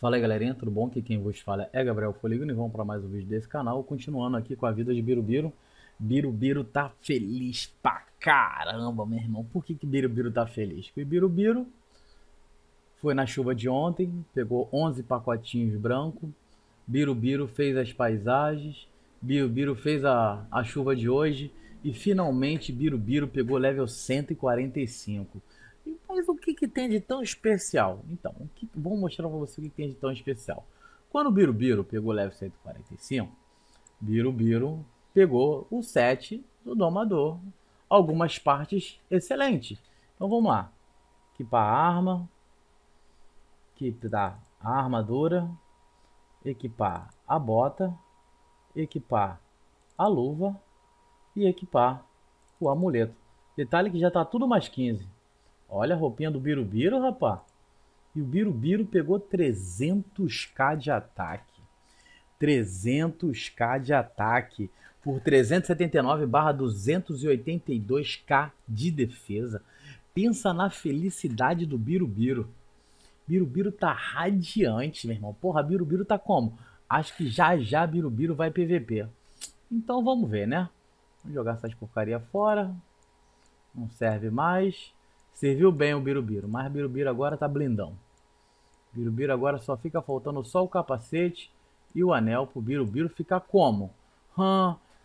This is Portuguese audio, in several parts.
Fala aí galerinha, tudo bom? Aqui quem vos fala é Gabriel Foligno e vamos para mais um vídeo desse canal, continuando aqui com a vida de Birubiru. Birubiru tá feliz pra caramba, meu irmão. Por que que Birubiru tá feliz? Porque Birubiru foi na chuva de ontem, pegou 11 pacotinhos brancos, Birubiru fez as paisagens, Birubiru fez a, a chuva de hoje e finalmente Birubiru pegou level 145. Mas o que, que tem de tão especial? Então, o que, vou mostrar para você o que tem de tão especial. Quando o Birubiru pegou o level 145, Birubiru pegou o 7 do domador. Algumas partes excelentes. Então vamos lá. Equipar a arma. Equipar a armadura. Equipar a bota. Equipar a luva. E equipar o amuleto. Detalhe que já está tudo mais 15. Olha a roupinha do Birubiru, rapá. E o Birubiru pegou 300k de ataque. 300k de ataque por 379 barra 282k de defesa. Pensa na felicidade do Birubiru. Birubiru tá radiante, meu irmão. Porra, Birubiru tá como? Acho que já já Birubiru vai PVP. Então vamos ver, né? Vamos jogar essas porcaria fora. Não serve mais. Serviu bem o Birubiru, mas Birubiru agora tá blindão. Birubiru agora só fica faltando só o capacete e o anel pro Birubiru ficar como?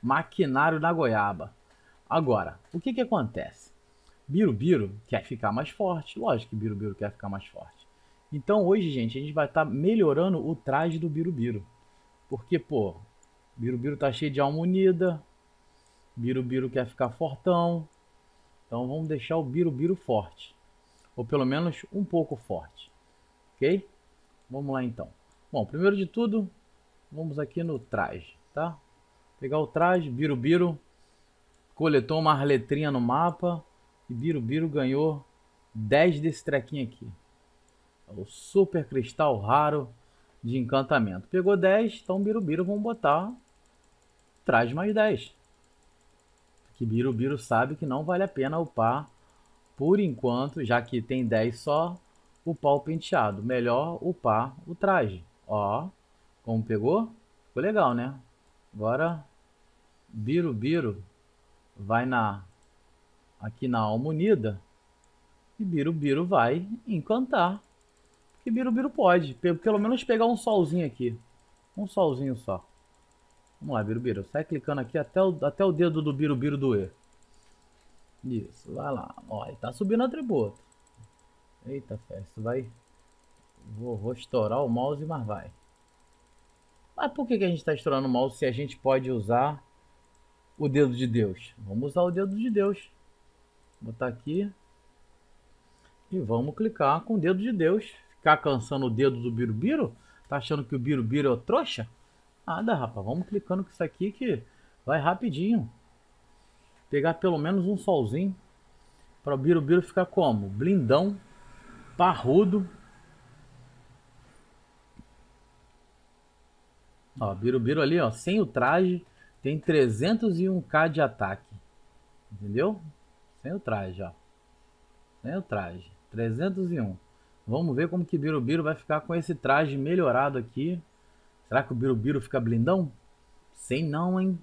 Maquinário da goiaba. Agora, o que que acontece? Birubiru quer ficar mais forte. Lógico que Birubiru quer ficar mais forte. Então hoje, gente, a gente vai estar tá melhorando o traje do Birubiru. Porque, pô, Birubiru tá cheio de alma unida. Birubiru quer ficar fortão. Então vamos deixar o Birubiru forte. Ou pelo menos um pouco forte. Ok? Vamos lá então. Bom, primeiro de tudo, vamos aqui no traje, tá? Pegar o traje, Birubiru coletou uma letrinha no mapa e Birubiru ganhou 10 desse trequinho aqui. É o super cristal raro de encantamento. Pegou 10, então Birubiru vamos botar traje mais 10 que Birubiru sabe que não vale a pena upar por enquanto, já que tem 10 só, upar o penteado. Melhor upar o traje. Ó, como pegou? Ficou legal, né? Agora, Birubiru vai na aqui na alma unida e Birubiru vai encantar. Porque Birubiru pode, pelo menos pegar um solzinho aqui. Um solzinho só. Vamos lá, Birubiru. Sai clicando aqui até o, até o dedo do Birubiru doer. Isso, vai lá. Ó, ele tá subindo atributo. Eita, festa, vai... Vou, vou estourar o mouse, mas vai. Mas por que, que a gente está estourando o mouse se a gente pode usar o dedo de Deus? Vamos usar o dedo de Deus. Vou botar aqui. E vamos clicar com o dedo de Deus. Ficar cansando o dedo do Birubiru? Tá achando que o Birubiru é trouxa? Nada, rapaz. Vamos clicando com isso aqui que vai rapidinho. Pegar pelo menos um solzinho. Para o Birubiru ficar como? Blindão. Parrudo. Ó, Birubiru ali, ó. Sem o traje. Tem 301k de ataque. Entendeu? Sem o traje, ó. Sem o traje. 301. Vamos ver como que Birubiru vai ficar com esse traje melhorado aqui. Será que o Birubiru fica blindão? Sei não, hein?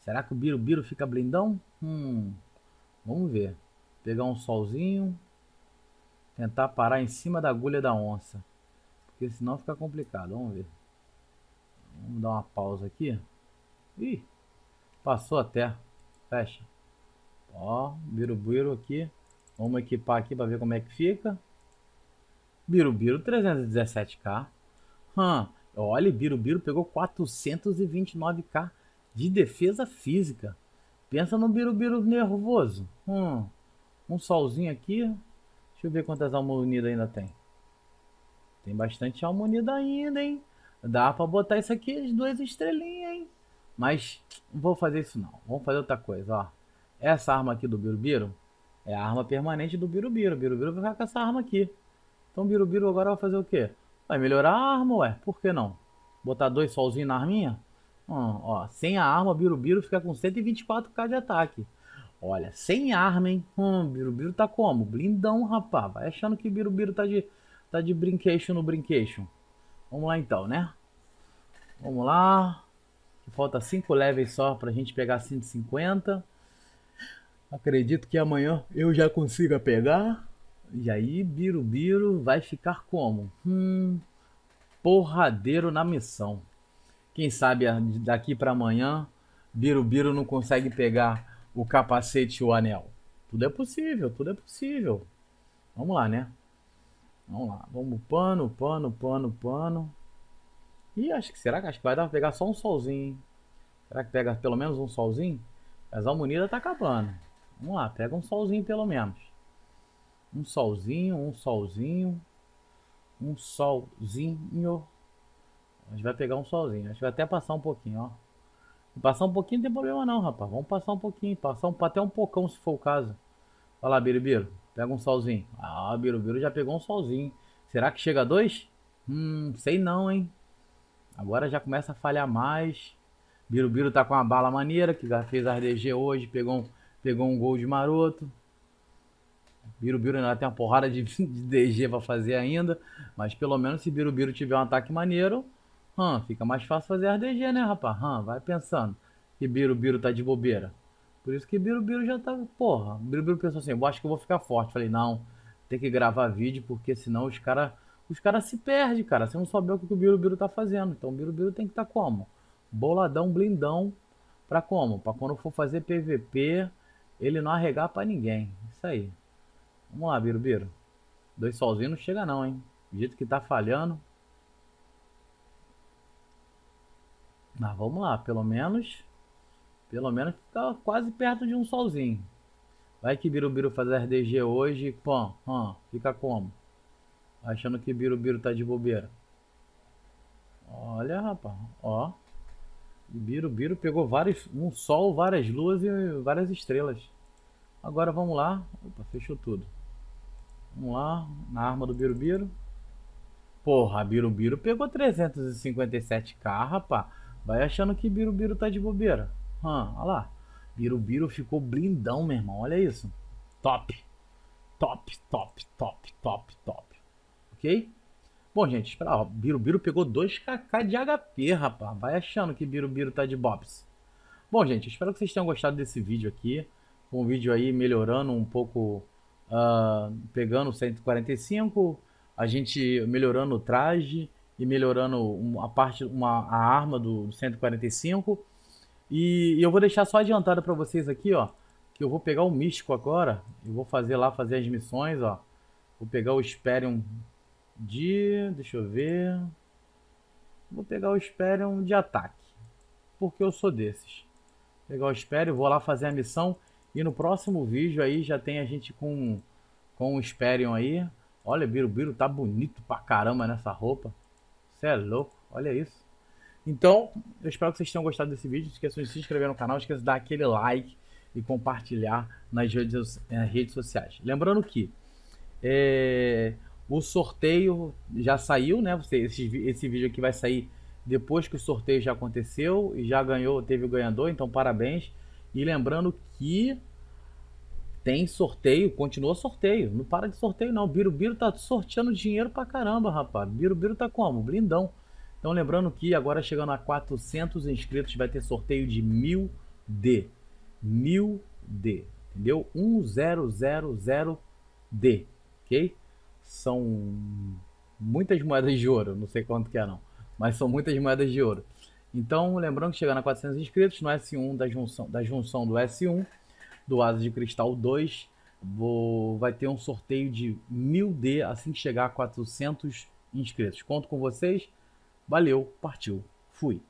Será que o Birubiru fica blindão? Hum, vamos ver. Pegar um solzinho. Tentar parar em cima da agulha da onça. Porque senão fica complicado. Vamos ver. Vamos dar uma pausa aqui. Ih, passou até. Fecha. Ó, Birubiru aqui. Vamos equipar aqui para ver como é que fica. Birubiru 317k. Hum, Olha, Birubiru pegou 429k de defesa física. Pensa no Birubiru nervoso. Hum, um solzinho aqui. Deixa eu ver quantas almas unidas ainda tem. Tem bastante alma unida ainda, hein? Dá pra botar isso aqui, as duas estrelinhas, hein? Mas não vou fazer isso não. Vamos fazer outra coisa, ó. Essa arma aqui do Birubiru é a arma permanente do Birubiru. Birubiru vai ficar com essa arma aqui. Então o Birubiru agora vai fazer o quê? Vai melhorar a arma, ué. Por que não? Botar dois solzinhos na arminha? Hum, ó, sem a arma, Birubiru fica com 124k de ataque. Olha, sem arma, hein? Hum, Birubiru tá como? Blindão, rapaz. Vai achando que Birubiru tá de, tá de brinquedo no brinquedo. Vamos lá então, né? Vamos lá. Falta 5 levels só pra gente pegar 150. Acredito que amanhã eu já consiga pegar. E aí, Birubiru vai ficar como? Hum, porradeiro na missão. Quem sabe daqui para amanhã, Birubiru não consegue pegar o capacete e o anel. Tudo é possível, tudo é possível. Vamos lá, né? Vamos lá. Vamos pano, pano, pano, pano. E acho que será que acho que vai dar pra pegar só um solzinho? Será que pega pelo menos um solzinho? As almunidas tá acabando. Vamos lá, pega um solzinho pelo menos. Um solzinho, um solzinho. Um solzinho. A gente vai pegar um solzinho. A gente vai até passar um pouquinho, ó. Passar um pouquinho não tem problema não, rapaz. Vamos passar um pouquinho. Passar um, até um pocão se for o caso. Olha lá, Birubiru. Pega um solzinho. Ah, Birubiru já pegou um solzinho. Será que chega a dois? Hum, sei não, hein. Agora já começa a falhar mais. Birubiru tá com uma bala maneira, que já fez RDG hoje, pegou um, pegou um gol de maroto. Birubiru ainda tem uma porrada de, de DG pra fazer ainda. Mas pelo menos se Birubiru tiver um ataque maneiro, hum, fica mais fácil fazer RDG, né, rapaz? Hum, vai pensando que Birubiru tá de bobeira. Por isso que Birubiru já tá. Porra, Birubiru pensou assim: eu acho que eu vou ficar forte. Falei, não, tem que gravar vídeo, porque senão os caras os caras se perdem, cara. Você não sabe o que o Birubiru tá fazendo. Então o Birubiru tem que estar tá como? Boladão, blindão. Pra como? Pra quando for fazer PVP, ele não arregar pra ninguém. Isso aí. Vamos lá, Birubiru. Dois solzinhos não chega não, hein? Do jeito que tá falhando. Mas vamos lá, pelo menos. Pelo menos fica quase perto de um solzinho. Vai que Birubiru faz RDG hoje. Pô, hum, fica como? Achando que Birubiru tá de bobeira. Olha, rapaz. Ó. Birubiru pegou vários, um sol, várias luas e várias estrelas. Agora vamos lá. Opa, fechou tudo. Vamos lá, na arma do Birubiru. Porra, Birubiru pegou 357k, rapaz. Vai achando que Birubiru tá de bobeira. Hum, olha lá. Birubiru ficou blindão, meu irmão. Olha isso. Top. Top, top, top, top, top ok? Bom, gente, espera lá. Birubiru pegou 2kk de HP, rapaz. Vai achando que Birubiru tá de bobs. Bom, gente, espero que vocês tenham gostado desse vídeo aqui. Um vídeo aí melhorando um pouco, uh, pegando o 145, a gente melhorando o traje e melhorando a parte, uma, a arma do 145. E, e eu vou deixar só adiantado para vocês aqui, ó, que eu vou pegar o místico agora. Eu vou fazer lá, fazer as missões, ó. Vou pegar o Sperium de. Deixa eu ver. Vou pegar o Sperium de ataque. Porque eu sou desses. Vou pegar o Sperium, vou lá fazer a missão. E no próximo vídeo aí já tem a gente com, com o Sperium aí. Olha, Birubiru tá bonito pra caramba nessa roupa. Você é louco, olha isso. Então, eu espero que vocês tenham gostado desse vídeo. Não esqueçam de se inscrever no canal, esqueça de dar aquele like e compartilhar nas redes, nas redes sociais. Lembrando que é, o sorteio já saiu, né? Você, esse, esse vídeo aqui vai sair depois que o sorteio já aconteceu e já ganhou, teve o ganhador, então parabéns. E lembrando que tem sorteio, continua sorteio. Não para de sorteio, não. Birubiru tá sorteando dinheiro pra caramba, rapaz. Birubiru tá como? Blindão. Então lembrando que agora chegando a 400 inscritos vai ter sorteio de 1000D. 1000D. Entendeu? 1000D. Ok? são muitas moedas de ouro, não sei quanto que é não, mas são muitas moedas de ouro. Então, lembrando que chegando a 400 inscritos no S1 da junção, da junção do S1 do Asa de Cristal 2, vou, vai ter um sorteio de 1000D assim que chegar a 400 inscritos. Conto com vocês. Valeu, partiu, fui.